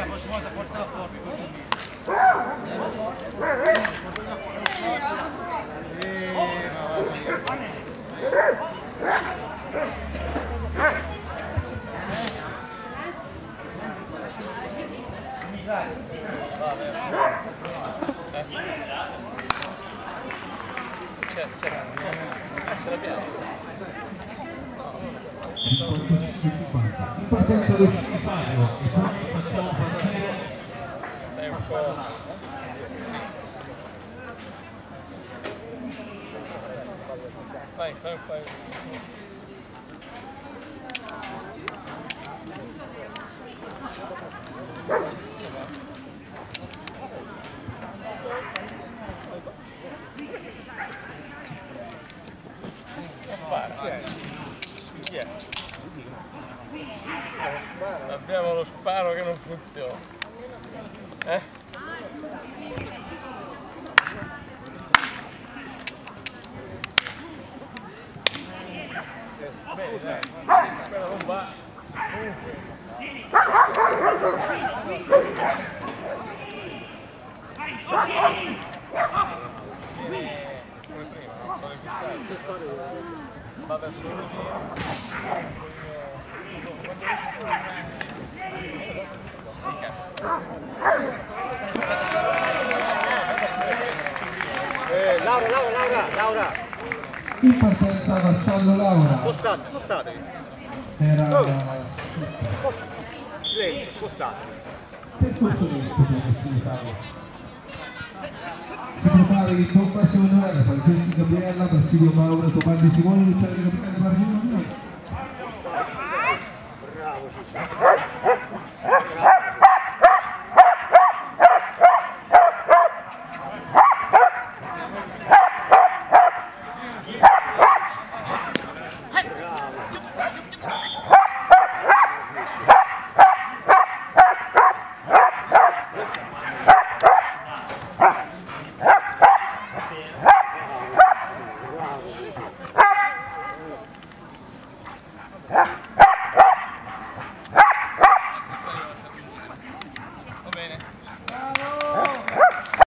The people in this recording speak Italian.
Porta fuori, porta fuori. Importante per l'uscitario e quindi facciamo partire Vai, vai, vai. Abbiamo lo sparo che non funziona. Eh? Bene, dai. Non va. Fissate. Va verso. Eh, Laura, Laura, Laura, Laura, in partenza Vassallo Laura spostate, spostatevi. era Spost- Silenzio, spostatevi. lento per fare prepara in bomba Emanuele Franceschi Gabriella Basilio Mauro Tomandi Simone Luciano Capitano Margino Bravo Ciccio.